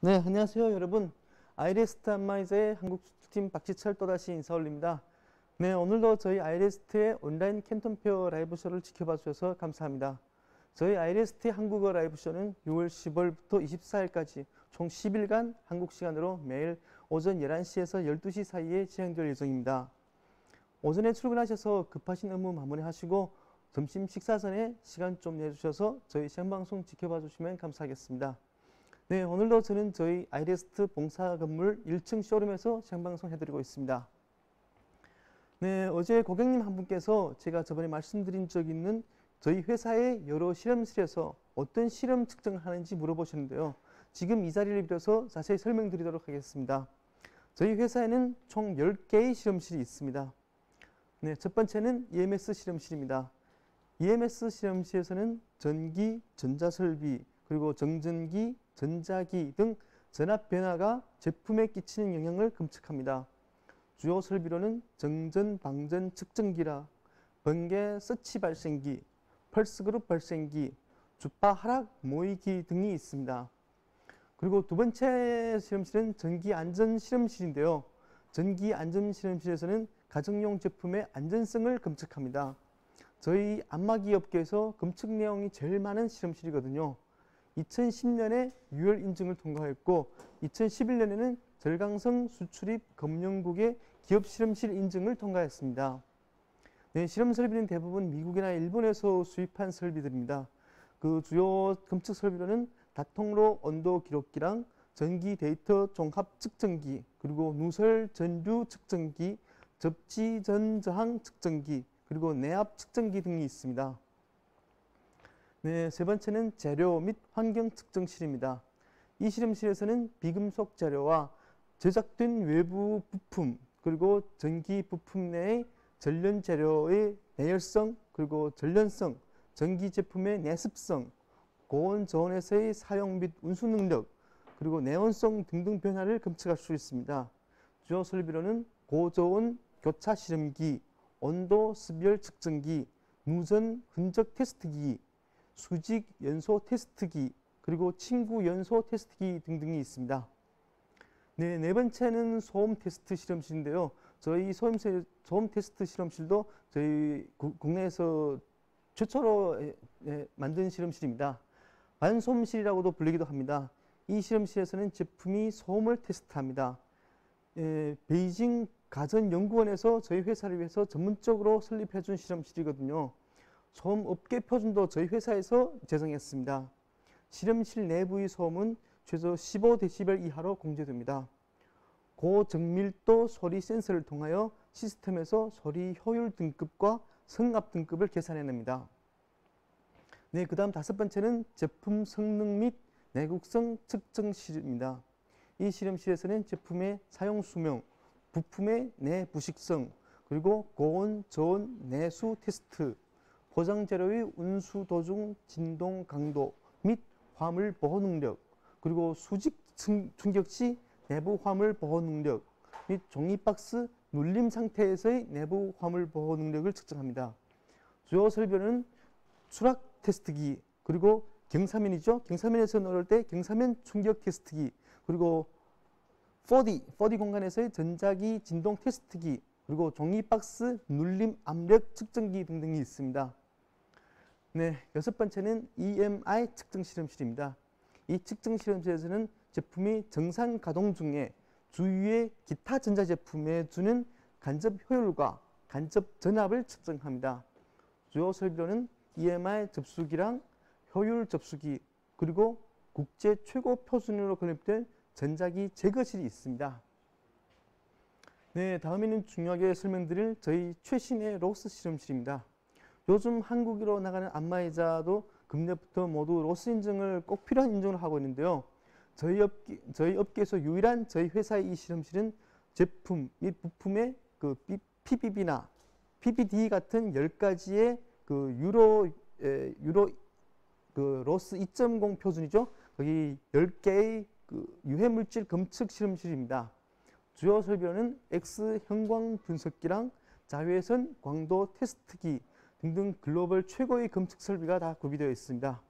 네, 안녕하세요, 여러분. iRest 안마의자의 한국 수출팀 박지철 또다시 인사 올립니다. 네, 오늘도 저희 iRest의 온라인 Canton Fair 라이브쇼를 지켜봐 주셔서 감사합니다. 저희 iRest 한국어 라이브쇼는 6월 15일부터 24일까지 총 10일간 한국 시간으로 매일 오전 11시에서 12시 사이에 진행될 예정입니다. 오전에 출근하셔서 급하신 업무 마무리하시고 점심 식사 전에 시간 좀 내주셔서 저희 생방송 지켜봐 주시면 감사하겠습니다. 네, 오늘도 저는 저희 아이레스트 봉사 건물 1층 쇼룸에서 생방송 해드리고 있습니다. 네, 어제 고객님 한 분께서 제가 저번에 말씀드린 적 있는 저희 회사의 여러 실험실에서 어떤 실험 측정을 하는지 물어보셨는데요. 지금 이 자리를 빌어서 자세히 설명드리도록 하겠습니다. 저희 회사에는 총 10개의 실험실이 있습니다. 네, 첫 번째는 EMS 실험실입니다. EMS 실험실에서는 전기, 전자설비, 그리고 정전기, 전자기 등 전압 변화가 제품에 끼치는 영향을 검측합니다. 주요 설비로는 정전, 방전 측정기라 번개 서치 발생기, 펄스 그룹 발생기, 주파 하락 모이기 등이 있습니다. 그리고 두 번째 실험실은 전기 안전 실험실인데요. 전기 안전 실험실에서는 가정용 제품의 안전성을 검측합니다. 저희 안마기 업계에서 검측 내용이 제일 많은 실험실이거든요. 2010년에 유혈 인증을 통과했고 2011년에는 절강성 수출입 검영국의 기업 실험실 인증을 통과했습니다. 네, 실험 설비는 대부분 미국이나 일본에서 수입한 설비들입니다. 그 주요 검측 설비로는 다통로 온도 기록기랑 전기 데이터 종합 측정기, 그리고 누설 전류 측정기, 접지 전 저항 측정기, 그리고 내압 측정기 등이 있습니다. 네, 세 번째는 재료 및 환경 측정 실입니다. 이 실험실에서는 비금속 재료와 제작된 외부 부품 그리고 전기 부품 내의 전련 재료의 내열성 그리고 전련성, 전기 제품의 내습성, 고온 저온에서의 사용 및 운수 능력 그리고 내원성 등등 변화를 검측할 수 있습니다. 주요 설비로는 고저온 교차 실험기, 온도 습열 측정기, 누전 흔적 테스트기, 수직 연소 테스트기, 그리고 친구 연소 테스트기 등등이 있습니다. 네, 네 번째는 소음 테스트 실험실인데요. 저희 소음, 소음 테스트 실험실도 저희 국내에서 최초로 만든 실험실입니다. 반소음실이라고도 불리기도 합니다. 이 실험실에서는 제품이 소음을 테스트합니다. 에, 베이징 가전연구원에서 저희 회사를 위해서 전문적으로 설립해 준 실험실이거든요. 소음 업계 표준도 저희 회사에서 제정했습니다. 실험실 내부의 소음은 최소 15dB 이하로 공제됩니다. 고정밀도 소리 센서를 통하여 시스템에서 소리 효율 등급과 성압 등급을 계산해냅니다. 네, 그 다음 다섯 번째는 제품 성능 및 내국성 측정 실입니다. 이 실험실에서는 제품의 사용 수명, 부품의 내부식성, 그리고 고온, 저온, 내수 테스트, 포장 재료의 운수 도중 진동 강도 및 화물 보호 능력 그리고 수직 충격 시 내부 화물 보호 능력 및 종이 박스 눌림 상태에서의 내부 화물 보호 능력을 측정합니다. 주요 설비는 수락 테스트기 그리고 경사면이죠. 경사면에서 넣을 때 경사면 충격 테스트기 그리고 4D, 4D 공간에서의 전자기 진동 테스트기 그리고 종이 박스 눌림 압력 측정기 등등이 있습니다. 네, 여섯 번째는 EMI 측정 실험실입니다. 이 측정 실험실에서는 제품이 정상 가동 중에 주위의 기타 전자제품에 주는 간접 효율과 간접 전압을 측정합니다. 주요 설비로는 EMI 접수기랑 효율 접수기 그리고 국제 최고 표준으로 건립된 전자기 제거실이 있습니다. 네, 다음에는 중요하게 설명드릴 저희 최신의 로스 실험실입니다. 요즘 한국으로 나가는 안마의자도 금년부터 모두 로스 인증을 꼭 필요한 인증을 하고 있는데요. 저희 업계, 저희 업계에서 유일한 저희 회사의 이 실험실은 제품 및 부품의 그 PBB나 PBD 같은 10가지의 그 유로, 에, 유로 그 로스 2.0 표준이죠. 거기 10개의 그 유해 물질 검측 실험실입니다. 주요 설비로는 X 형광 분석기랑 자외선 광도 테스트기, 등등 글로벌 최고의 검측 설비가 다 구비되어 있습니다.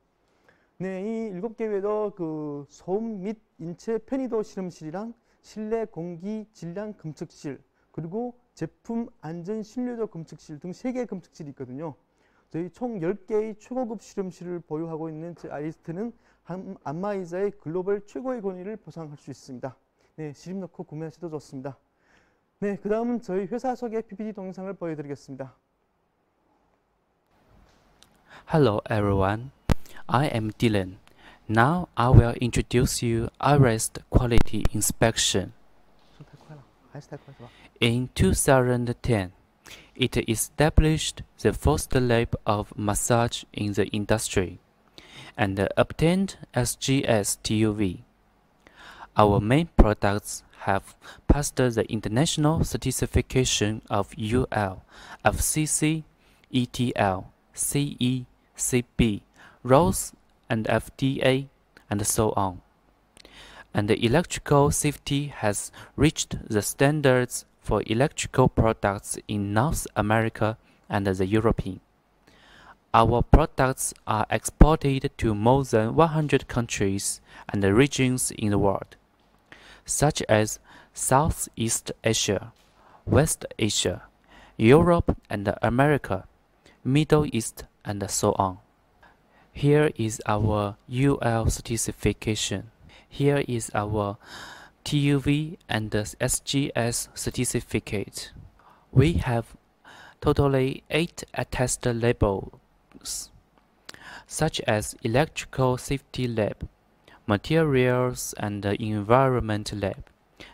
네, 이 일곱 개 외에도 그 소음 및 인체 편의도 실험실이랑 실내 공기 질량 검측실 그리고 제품 안전 신뢰도 검측실 등 세 개의 검측실이 있거든요. 저희 총 10개의 최고급 실험실을 보유하고 있는 iRest는 안마의자의 글로벌 최고의 권위를 보장할 수 있습니다. 네, 시름 놓고 구매하셔도 좋습니다. 네, 그 다음은 저희 회사 소개 PPT 동영상을 보여드리겠습니다. Hello everyone, I am Dylan. Now I will introduce you iRest Quality Inspection. In 2010, it established the first lab of massage in the industry and obtained SGS TUV. Our main products have passed the international certification of UL, FCC, ETL, CE, CB, ROS, and FDA, and so on. And electrical safety has reached the standards for electrical products in North America and the European. Our products are exported to more than 100 countries and regions in the world, such as Southeast Asia, West Asia, Europe and America, Middle East, and so on. Here is our UL certification. Here is our TUV and SGS certificate. We have totally eight attest labels, such as Electrical Safety Lab, Materials and Environment Lab,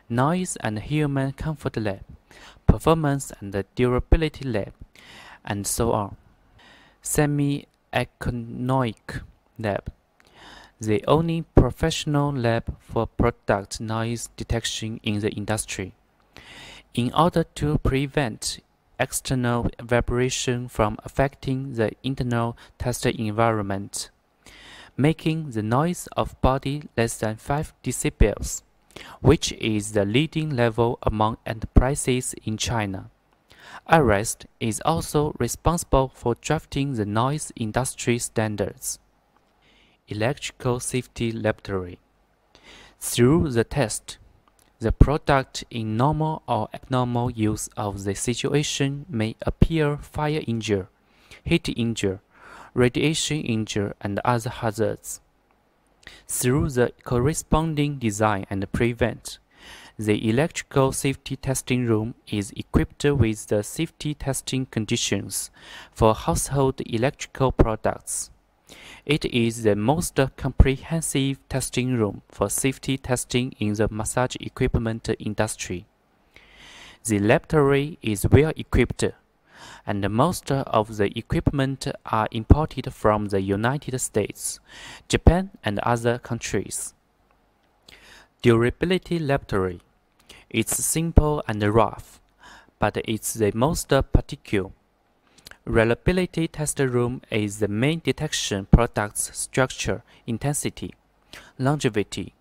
Noise and Human Comfort Lab, Performance and Durability Lab, and so on. Semi Economic Lab, the only professional lab for product noise detection in the industry. In order to prevent external vibration from affecting the internal test environment, making the noise of body less than 5 decibels, which is the leading level among enterprises in China. iRest is also responsible for drafting the noise industry standards. Electrical Safety Laboratory Through the test, the product in normal or abnormal use of the situation may appear fire injury, heat injury, radiation injury, and other hazards. Through the corresponding design and prevent, the electrical safety testing room is equipped with the safety testing conditions for household electrical products. It is the most comprehensive testing room for safety testing in the massage equipment industry. The laboratory is well equipped, and most of the equipment are imported from the United States, Japan, and other countries. Durability Laboratory. It's simple and rough, but it's the most particular. Reliability test room is the main detection product's structure, intensity, longevity,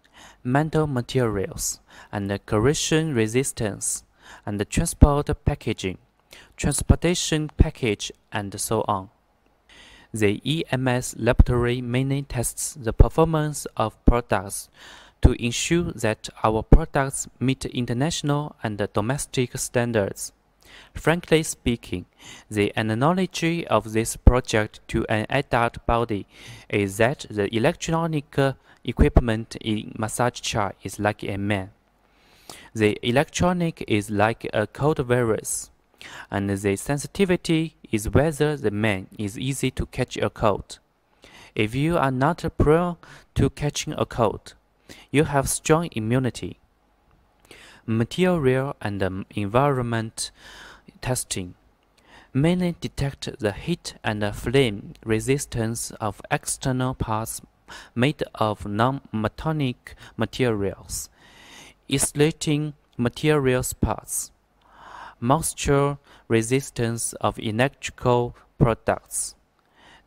metal materials, and corrosion resistance, and transport packaging, transportation package, and so on. The EMS laboratory mainly tests the performance of products to ensure that our products meet international and domestic standards. Frankly speaking, the analogy of this project to an adult body is that the electronic equipment in massage chair is like a man. The electronic is like a cold virus, and the sensitivity is whether the man is easy to catch a cold. If you are not prone to catching a cold, you have strong immunity. Material and um, environment testing. Mainly detect the heat and flame resistance of external parts made of non-metallic materials, isolating materials parts, moisture resistance of electrical products,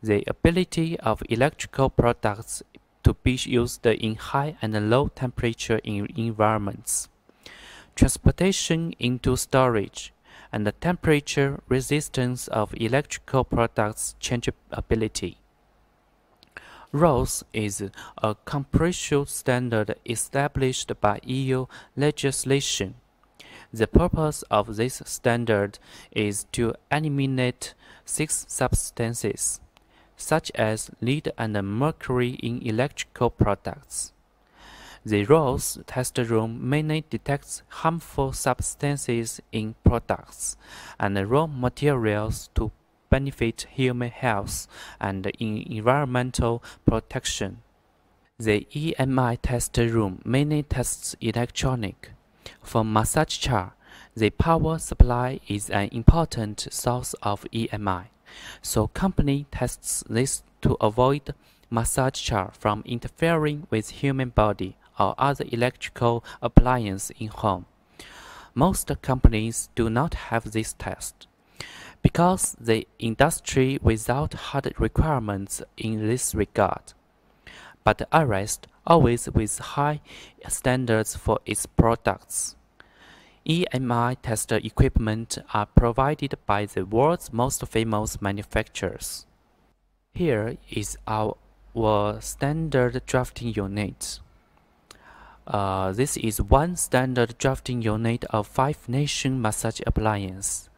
the ability of electrical products to be used in high and low temperature environments, transportation into storage, and the temperature resistance of electrical products changeability. ROS is a commercial standard established by EU legislation. The purpose of this standard is to eliminate six substances, such as lead and mercury in electrical products. The ROS test room mainly detects harmful substances in products and raw materials to benefit human health and environmental protection. The EMI test room mainly tests electronic. For massage chair, the power supply is an important source of EMI, so company tests this to avoid massage chair from interfering with human body or other electrical appliance in home. Most companies do not have this test because the industry without hard requirements in this regard. But Arrest always with high standards for its products. EMI tester equipment are provided by the world's most famous manufacturers. Here is our, our standard drafting unit. Uh, this is one standard drafting unit of five nation massage appliance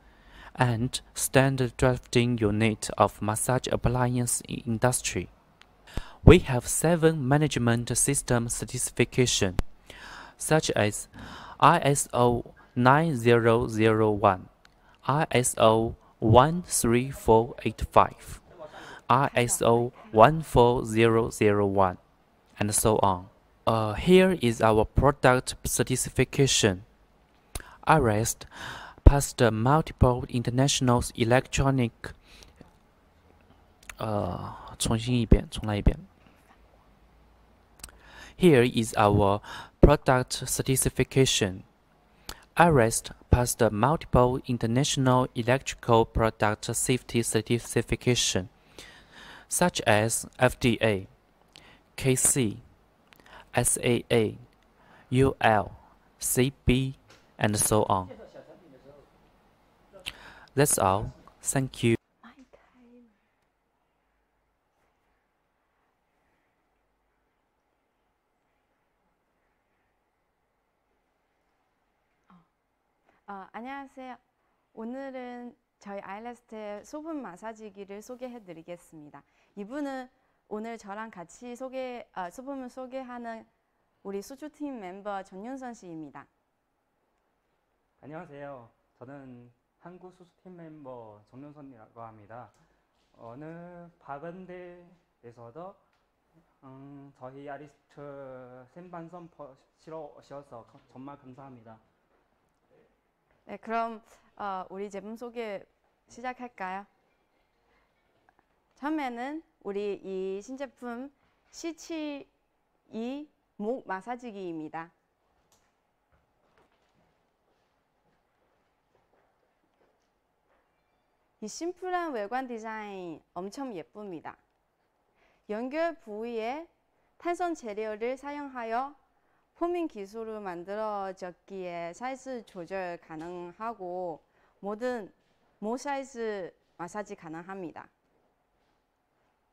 and standard drafting unit of massage appliance industry. We have seven management system certification, such as ISO 9001, ISO 13485, ISO 14001, and so on. Uh, here is our product certification. Arrest passed multiple international electronic 呃，重新一遍，重来一遍。Here is our product certification. Arrest passed multiple international electrical product safety certification, such as FDA, KC, SAA, UL, CB, and so on. That's all. Thank you. 안녕하세요. 오늘은 저희 아일레스트의 소분 마사지기를 소개해 드리겠습니다. 이분은 오늘 저랑 같이 소개, 어, 소분을 소개하는 우리 수주팀 멤버 전윤선 씨입니다. 안녕하세요. 저는 한국 수수팀 멤버 정윤선이라고 합니다. 어느 박은대에서도 음, 저희 아리스트 생방송 보시러 오셔서 정말 감사합니다. 네, 그럼 어, 우리 제품 소개 시작할까요? 처음에는 우리 이 신제품 C72 목 마사지기입니다. 이 심플한 외관 디자인 엄청 예쁩니다. 연결 부위에 탄성 재료를 사용하여 forming 기술로 만들어졌기에 사이즈 조절 가능하고 모든 모 사이즈 마사지 가능합니다.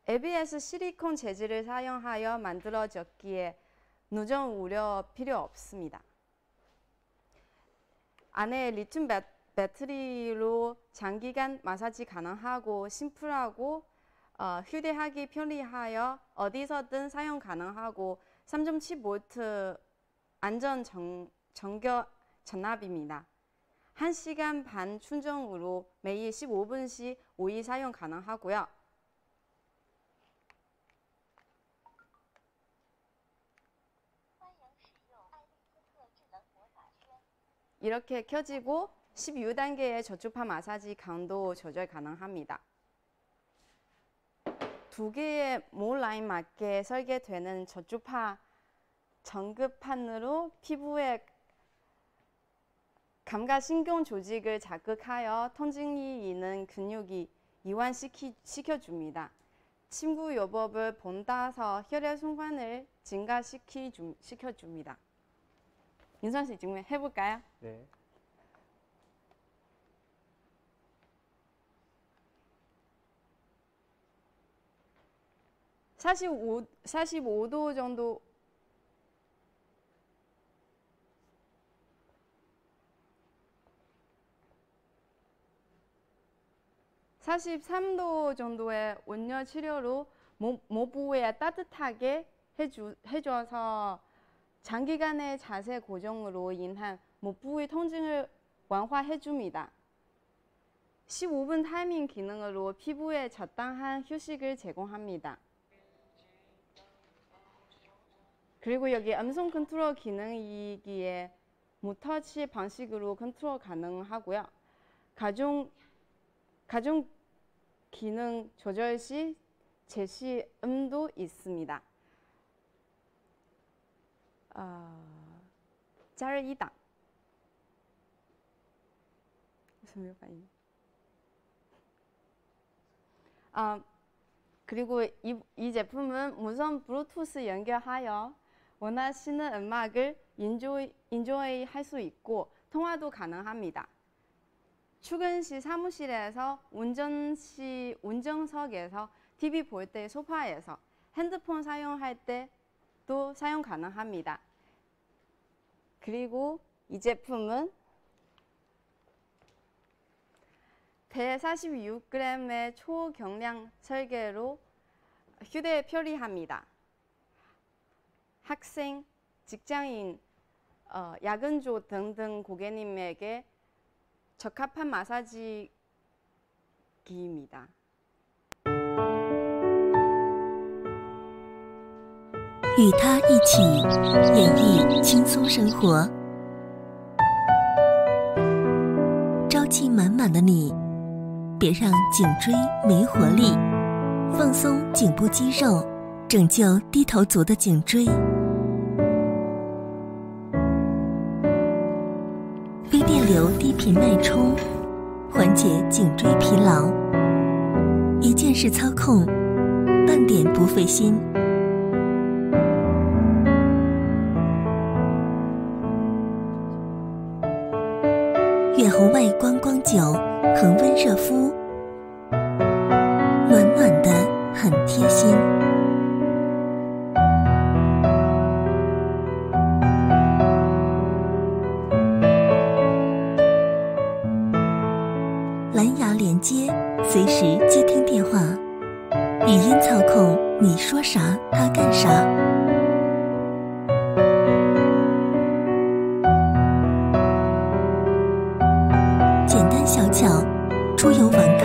ABS 실리콘 재질을 사용하여 만들어졌기에 누전 우려 필요 없습니다. 안에 리튬 배, 배터리로 장기간 마사지 가능하고 심플하고 어, 휴대하기 편리하여 어디서든 사용 가능하고 3.7V 안전 정, 정겨 전압입니다. 1시간 반 충전으로 매일 15분씩 5일 사용 가능하고요. 이렇게 켜지고 16단계의 저주파 마사지 강도 조절 가능합니다. 두 개의 모 라인 맞게 설계되는 저주파 전극판으로 피부에 감각신경 조직을 자극하여 통증이 있는 근육이 이완시켜줍니다. 침구 요법을 본따서 혈액순환을 증가시켜줍니다. 윤선 씨 지금 해볼까요? 네. 45, 45도 정도 43도 정도의 온열 치료로 부위에 따뜻하게 해주, 해줘서 장기간의 자세 고정으로 인한 목 부위 통증을 완화해줍니다. 15분 타이밍 기능으로 피부에 적당한 휴식을 제공합니다. 그리고 여기 음성 컨트롤 기능이기에 무터치 방식으로 컨트롤 가능하고요. 가중 가중 기능 조절 시 제시음도 있습니다. 아, 어, 짤이당. 무슨 요가인? 아, 그리고 이, 이 제품은 무선 블루투스 연결하여 원하시는 음악을 인조 enjoy 할 수 있고 통화도 가능합니다. 출근 시 사무실에서 운전 시 운전석에서 TV 볼 때 소파에서 핸드폰 사용할 때도 사용 가능합니다. 그리고 이 제품은 146g의 초경량 설계로 휴대에 편리합니다. 학생, 직장인, 어, 야근조 등등 고객님에게 적합한 마사지기입니다. 与他一起演绎轻松生活。朝气满满的你，别让颈椎没活力，放松颈部肌肉，拯救低头族的颈椎。 由低频脉冲，缓解颈椎疲劳，一键式操控，半点不费心。远红外光光灸恒温热敷，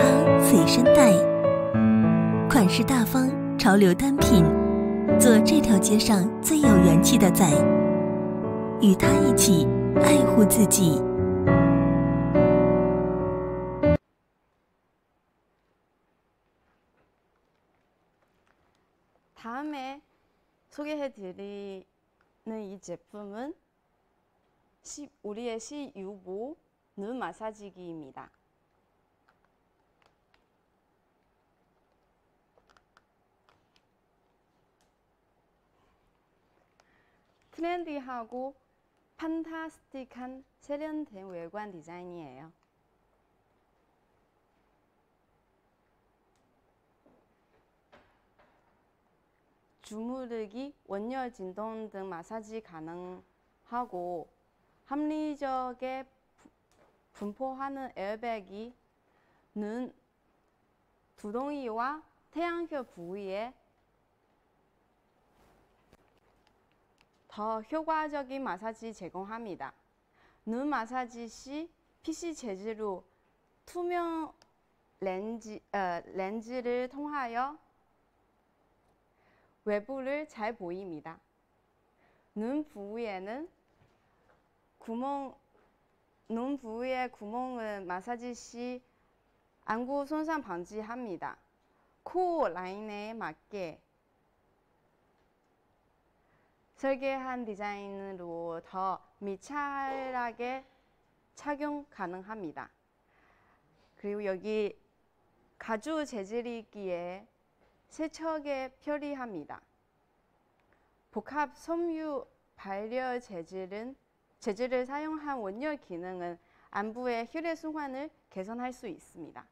游玩咖随身带，款式大方，潮流单品，做这条街上最有元气的仔，与他一起爱护自己。 다음에 소개해 드리는 이 제품은 시, 우리의 시유보 눈 마사지기입니다. trendy하고 fantastic한 세련된 외관 디자인이에요. 주무르기, 온열 진동 등 마사지 가능하고 합리적에 부- 분포하는 에어백이 눈, 두덩이와 태양혈 부위에 더 효과적인 마사지 제공합니다. 눈 마사지 시 PC 재질로 투명 렌즈, 어, 렌즈를 통하여 외부를 잘 보입니다. 눈 부위에는 구멍, 눈 부위의 구멍은 마사지 시 안구 손상 방지합니다. 코 라인에 맞게 설계한 디자인으로 더 미찰하게 착용 가능합니다. 그리고 여기 가죽 재질이기에 세척에 편리합니다. 복합 섬유 발열 재질은 재질을 사용한 원열 기능은 안부의 혈액 순환을 개선할 수 있습니다.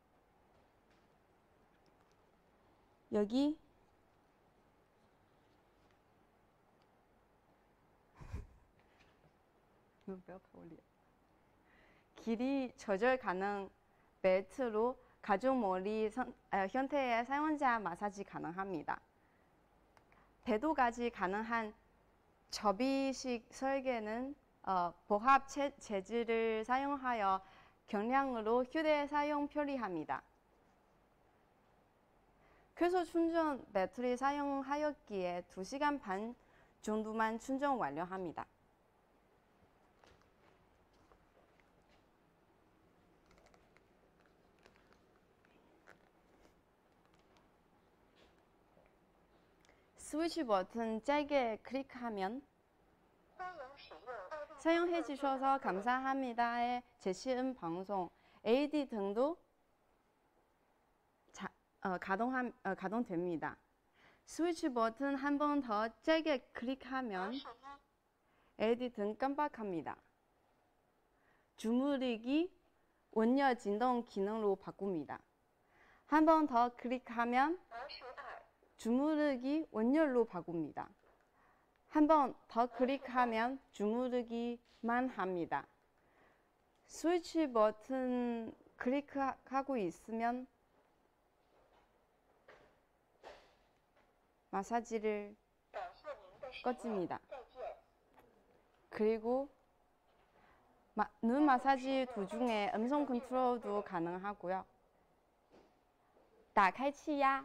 여기 길이 조절 가능 벨트로 가죽 머리 선- 어, 형태의 사용자 마사지 가능합니다. 배도까지 가능한 접이식 설계는 어, 복합 체- 재질을 사용하여 경량으로 휴대 사용 편리합니다. 그래서 충전 배터리 사용하였기에 2시간 반 정도만 충전 완료합니다. 스위치 버튼 짧게 클릭하면 사용해 주셔서 감사합니다의 제시음 방송 AD 등도 자, 어, 가동함, 어, 가동됩니다. 스위치 버튼 한 번 더 짧게 클릭하면 AD 등 깜빡합니다. 주무르기 원열 진동 기능으로 바꿉니다. 한 번 더 클릭하면 주무르기 원열로 바꿉니다. 한 번 더 클릭하면 주무르기만 합니다. 스위치 버튼 클릭하고 있으면 마사지를 꺼집니다. 그리고 마, 눈 마사지 도중에 음성 컨트롤도 가능하고요. 打开气压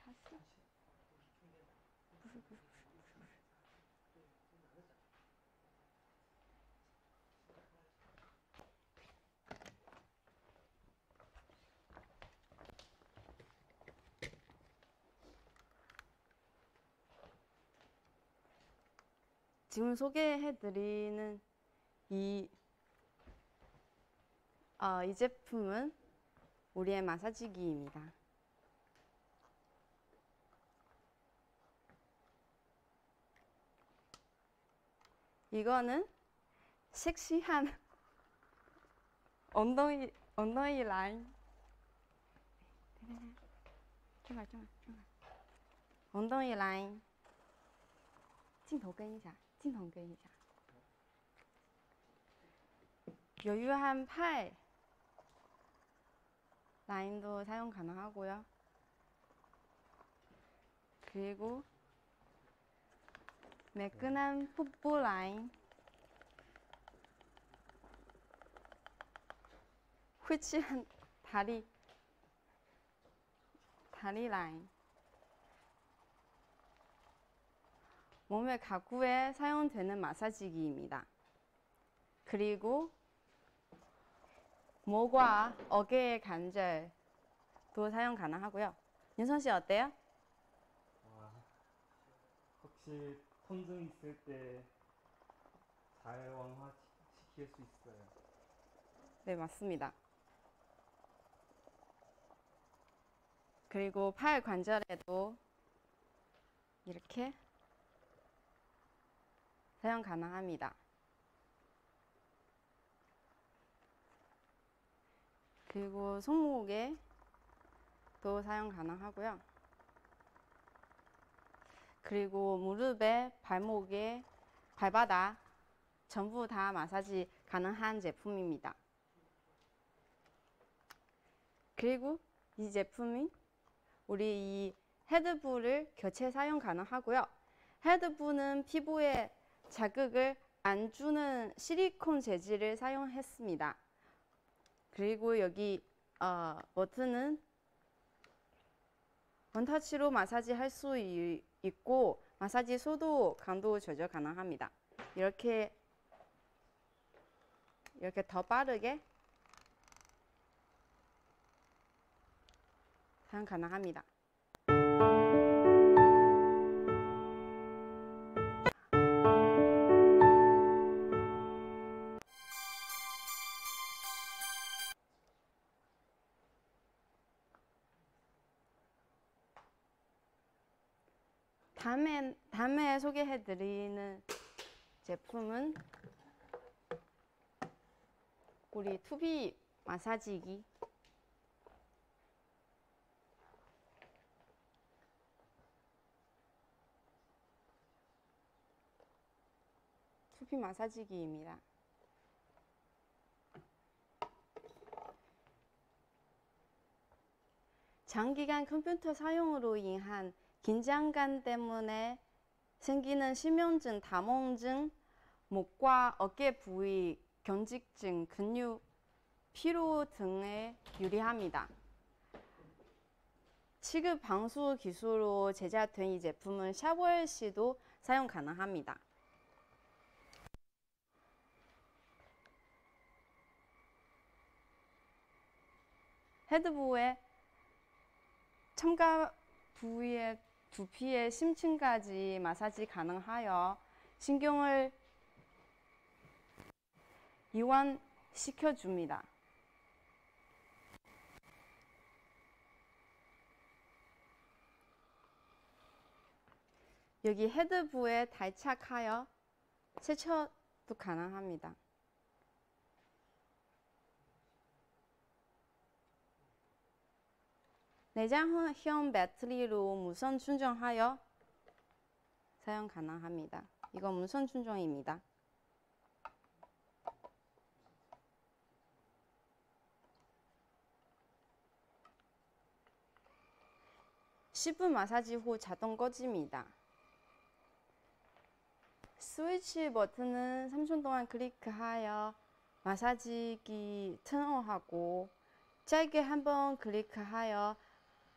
지금 소개해드리는 이, 어, 이 제품은 우리의 마사지기입니다. 이거는 섹시한 엉덩이, 엉덩이 라인. 正好正好正好 엉덩이 라인. 镜头跟一下， 같은 원근이죠. 여유한 팔 라인도 사용 가능하고요. 그리고 매끈한 풋보 라인 후치한 다리 다리 라인 몸의 가구에 사용되는 마사지기입니다. 그리고 목과 어깨의 관절도 사용 가능하고요. 윤선 씨 어때요? 와, 혹시 통증 있을 때잘 완화 시킬 수 있어요. 네, 맞습니다. 그리고 팔 관절에도 이렇게 사용 가능합니다. 그리고 손목에 도 사용 가능하고요. 그리고 무릎에, 발목에, 발바닥 전부 다 마사지 가능한 제품입니다. 그리고 이 제품이 우리 이 헤드부를 교체 사용 가능하고요. 헤드부는 피부에 자극을 안 주는 실리콘 재질을 사용했습니다. 그리고 여기 어, 버튼은 원터치로 마사지 할 수 있고 마사지 소도 강도 조절 가능합니다. 이렇게 이렇게 더 빠르게 사용 가능합니다. 다음에 다음에 소개해드리는 제품은 우리 투비 마사지기. 투비 마사지기입니다. 장기간 컴퓨터 사용으로 인한 긴장감 때문에 생기는 실명증, 다몽증, 목과 어깨 부위, 경직증, 근육, 피로 등에 유리합니다. 취급 방수 기술로 제작된 이 제품은 샤워할 시도 사용 가능합니다. 헤드부에 첨가 부위의 두피의 심층까지 마사지 가능하여 신경을 이완시켜 줍니다. 여기 헤드부에 달착하여 세척도 가능합니다. 내장형 배터리로 무선 충전하여 사용 가능합니다. 이건 무선 충전입니다. (10분) 마사지 후 자동 꺼집니다. 스위치 버튼은 3초 동안 클릭하여 마사지기 턴온하고 짧게 한번 클릭하여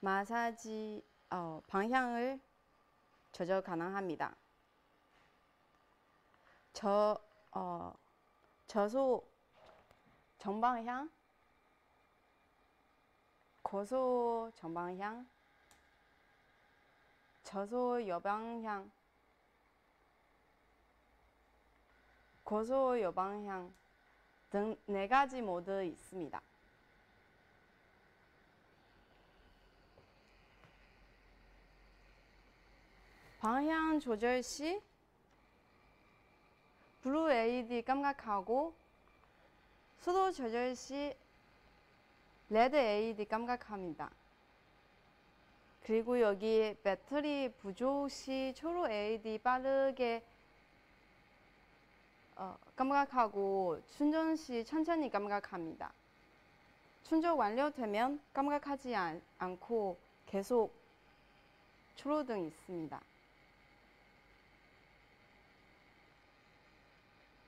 마사지 어, 방향을 조절 가능합니다. 저 어, 저소 정방향, 고소 정방향, 저소 여방향, 고소 여방향 등 네 가지 모드 있습니다. 방향 조절 시 blue LED 깜박하고 속도 조절 시 red LED 깜박합니다. 그리고 여기 배터리 부족 시 초록 LED 빠르게 어, 깜각하고 충전 시 천천히 깜각합니다. 충전 완료되면 깜각하지 않, 않고 계속 초록등 있습니다.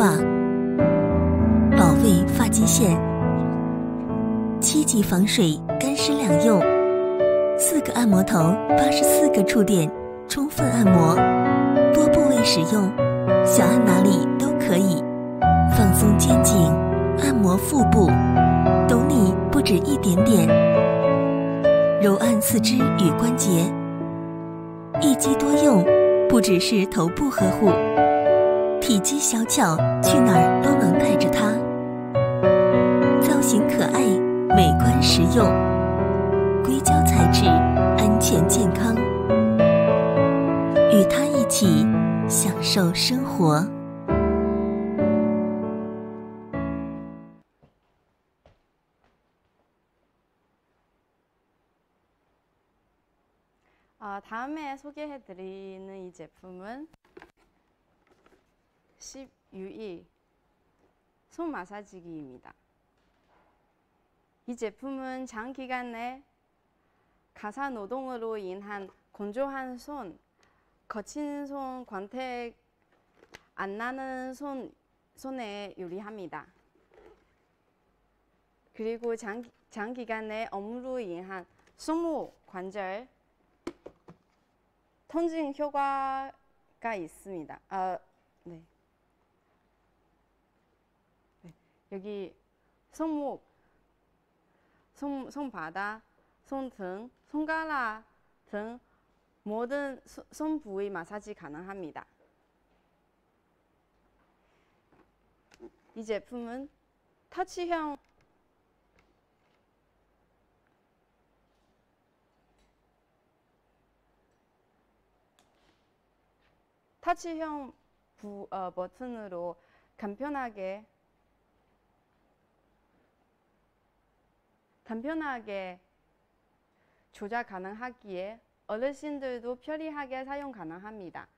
发。保卫发际线，七级防水，干湿两用，四个按摩头，八十四个触点，充分按摩，多部位使用，想按哪里都可以，放松肩颈，按摩腹部，懂你不止一点点，揉按四肢与关节，一机多用，不只是头部呵护，体积小巧，去哪儿都能带着它。造型可爱，美观实用， 硅胶材质，安全健康。与它一起享受生活。 어, 다음에 소개해드리는 이 제품은 10UE 손 마사지기입니다. 이 제품은 장기간 내 가사 노동으로 인한 건조한 손, 거친 손, 광택 안 나는 손, 손에 유리합니다. 그리고 장, 장기간 내 업무로 인한 손목 관절 통증 효과가 있습니다. 아, 네. 네. 여기 손목, 손, 손바닥, 손등, 손가락 등 모든 소- 손 부위 마사지 가능합니다. 이 제품은 터치형 터치형 부, 어, 버튼으로 간편하게 간편하게 조작 가능하기에 어르신들도 편리하게 사용 가능합니다.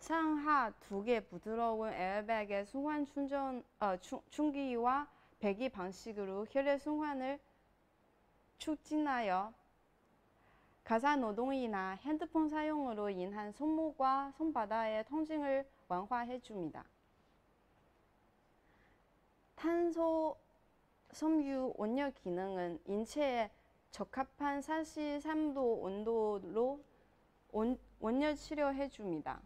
상하 두 개 부드러운 에어백의 순환 충전 어, 충, 충기와 배기 방식으로 혈액 순환을 촉진하여 가사 노동이나 핸드폰 사용으로 인한 손목과 손바닥의 통증을 완화해 줍니다. 탄소 섬유 온열 기능은 인체에 적합한 43도 온도로 온, 온열 치료해 줍니다.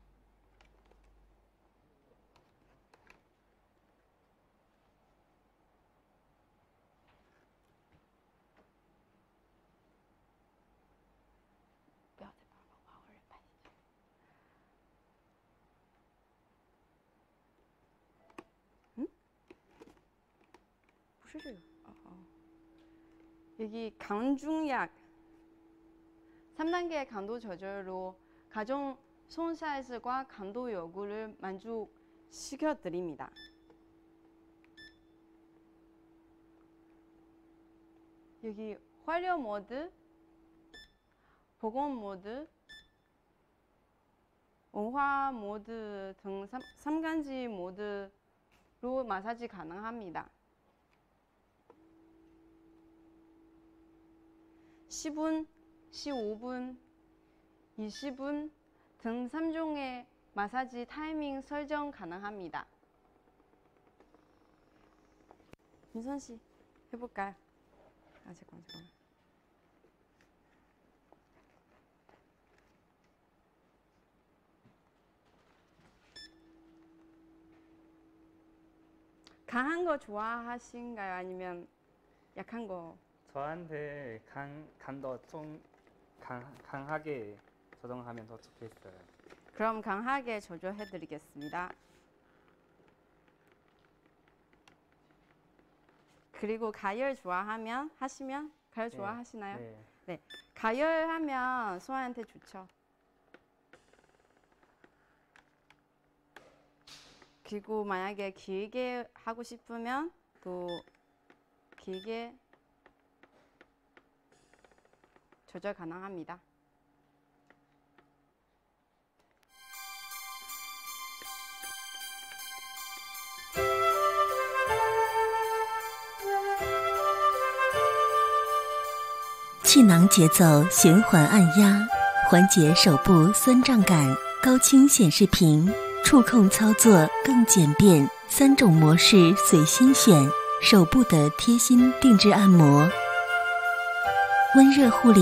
여기 강중약 3단계 강도 조절로 가정 손 사이즈와 강도 요구를 만족시켜 드립니다. 여기 활력 모드, 보건 모드, 온화 모드 등 3, 가지 모드로 마사지 가능합니다. 10분, 15분, 20분 등 3종의 마사지 타이밍 설정 가능합니다. 민선 씨 해볼까요? 아 잠깐만 잠깐만. 강한 거 좋아하신가요? 아니면 약한 거? 저한테 강, 간도 좀 강, 강하게 조정하면 더 좋겠어요. 그럼 강하게 조절해 드리겠습니다. 그리고 가열 좋아하면 하시면 가열 네, 좋아하시나요? 네. 가열하면 소아한테 좋죠. 그리고 만약에 길게 하고 싶으면 또 길게 조절 가능합니다. “气囊节奏循环按压，缓解手部酸胀感。高清显示屏，触控操作更简便。三种模式随心选，手部的贴心定制按摩，温热护理，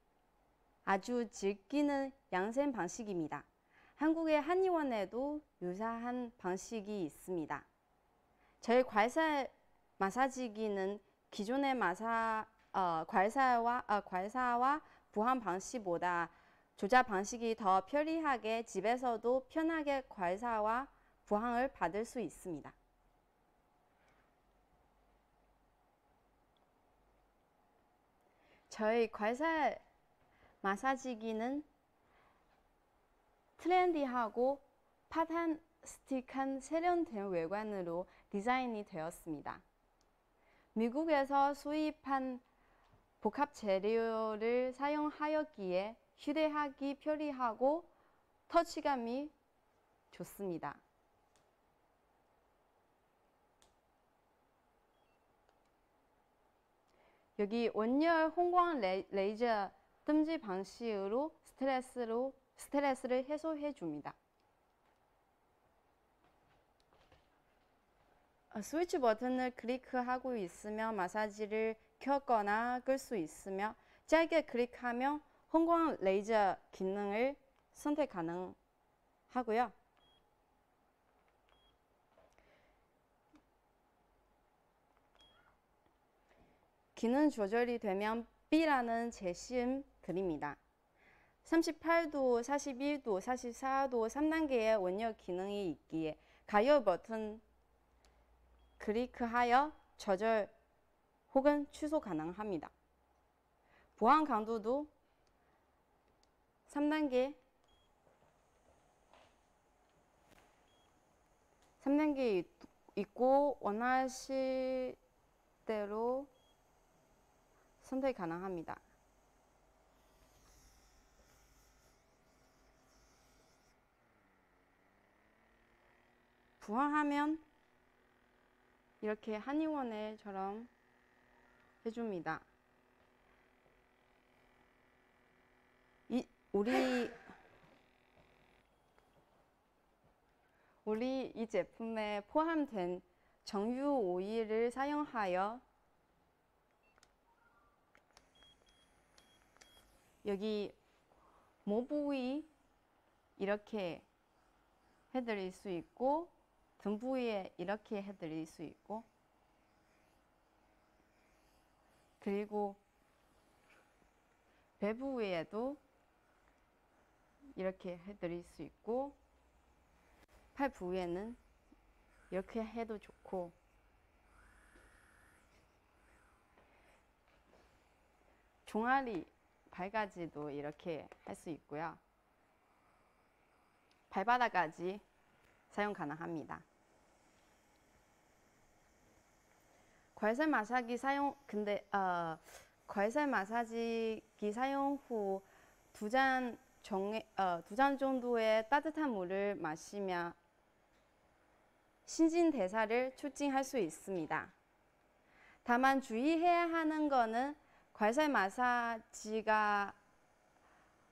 아주 즐기는 양생 방식입니다. 한국의 한의원에도 유사한 방식이 있습니다. 저희 괄살 마사지기는 기존의 마사 어, 괄살과 어, 괄사와 부항 방식보다 조작 방식이 더 편리하게 집에서도 편하게 괄사와 부항을 받을 수 있습니다. 저희 괄살 마사지기는 트렌디하고 파탄스틱한 세련된 외관으로 디자인이 되었습니다. 미국에서 수입한 복합 재료를 사용하였기에 휴대하기 편리하고 터치감이 좋습니다. 여기 원열 홍광 레, 레이저 뜸지 방식으로 스트레스로 스트레스를 해소해 줍니다. 어, 스위치 버튼을 클릭하고 있으면 마사지를 켰거나 끌 수 있으며 짧게 클릭하면 홍광 레이저 기능을 선택 가능하고요. 기능 조절이 되면 B라는 제심 드립니다. 38도, 41도, 44도 3단계의 원열 기능이 있기에 가열 버튼 클릭하여 조절 혹은 취소 가능합니다. 보안 강도도 3단계 3단계 있고 원하실 대로 선택 가능합니다. 부항하면 이렇게 한의원에처럼 해줍니다. 이 우리 우리 이 제품에 포함된 정유 오일을 사용하여 여기 모 부위 이렇게 해드릴 수 있고 등 부위에 이렇게 해드릴 수 있고 그리고 배 부위에도 이렇게 해드릴 수 있고 팔 부위에는 이렇게 해도 좋고 종아리 발가지도 이렇게 할 수 있고요. 발바닥까지 사용 가능합니다. 괄살 마사지 사용 근데 어, 괄살 마사지기 사용 후 두 잔 정해 어, 두잔 정도의 따뜻한 물을 마시며 신진 대사를 촉진할 수 있습니다. 다만 주의해야 하는 거는 괄살 마사지가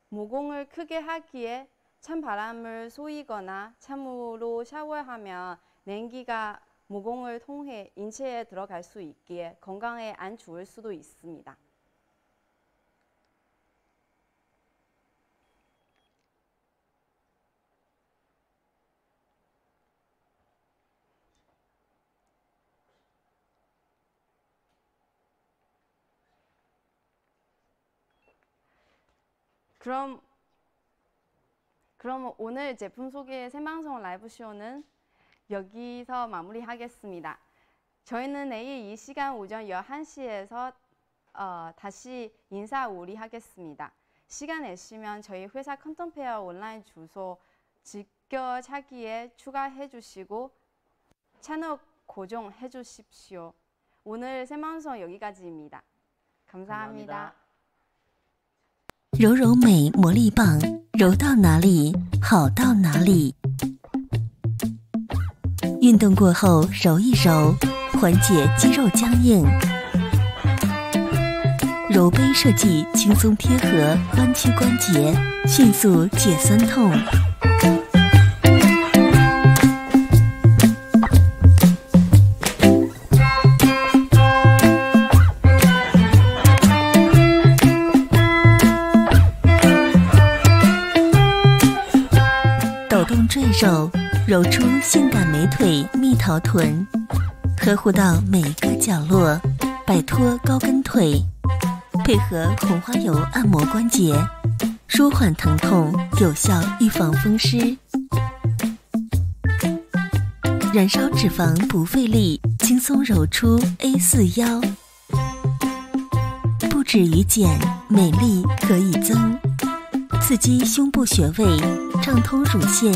모공을 크게 하기에 찬바람을 쏘이거나 찬물로 샤워하면 냉기가 모공을 통해 인체에 들어갈 수 있기에 건강에 안 좋을 수도 있습니다. 그럼 그럼 오늘 제품 소개 생방송 라이브 쇼는 여기서 마무리하겠습니다. 저희는 내일 이 시간 오전 11시에서 어, 다시 인사 우리 하겠습니다. 시간 내시면 저희 회사 컨텀페어 온라인 주소 직겨 찾기에 추가해 주시고 채널 고정해 주십시오. 오늘 생방송 여기까지입니다. 감사합니다. 柔柔美魔力棒，柔到哪里好到哪里。 运动过后揉一揉缓解肌肉僵硬。揉杯设计轻松贴合弯曲关节迅速解酸痛。抖动赘肉揉出性感美腿蜜桃臀，呵护到每一个角落，摆脱高跟腿，配合红花油按摩关节，舒缓疼痛，有效预防风湿。燃烧脂肪不费力，轻松揉出 A 四腰，不止于减，美丽可以增，刺激胸部穴位，畅通乳腺，